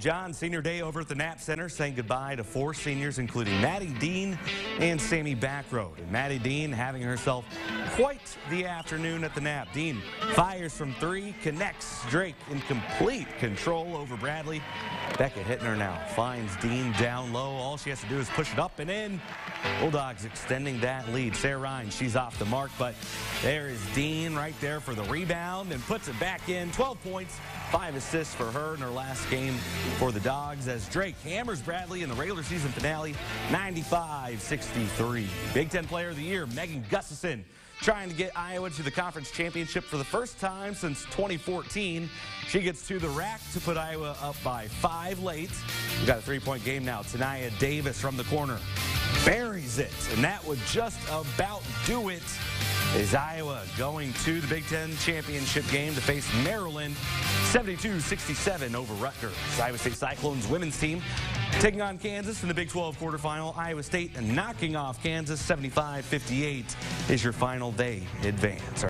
John, senior day over at the Knapp Center, saying goodbye to four seniors, including Maddie Dean and Sammie Bachrodt. And Maddie Dean having herself quite the afternoon at the Knapp. Dean fires from three, connects Drake in complete control over Bradley. Becca Hittner now, finds Dean down low. All she has to do is push it up and in. Bulldogs extending that lead. Sara Rhine, she's off the mark, but there is Dean right there for the rebound and puts it back in. 12 points, five assists for her in her last game for the Dogs as Drake hammers Bradley in the regular season finale 95-63. Big Ten Player of the Year, Megan Gustafson trying to get Iowa to the conference championship for the first time since 2014. She gets to the rack to put Iowa up by five late. We've got a three-point game now. Tania Davis from the corner buries it, and that would just about do it is Iowa going to the Big Ten championship game to face Maryland 72-67 over Rutgers. Iowa State Cyclones women's team taking on Kansas in the Big 12 quarterfinal. Iowa State knocking off Kansas 75-58 is your final day advance.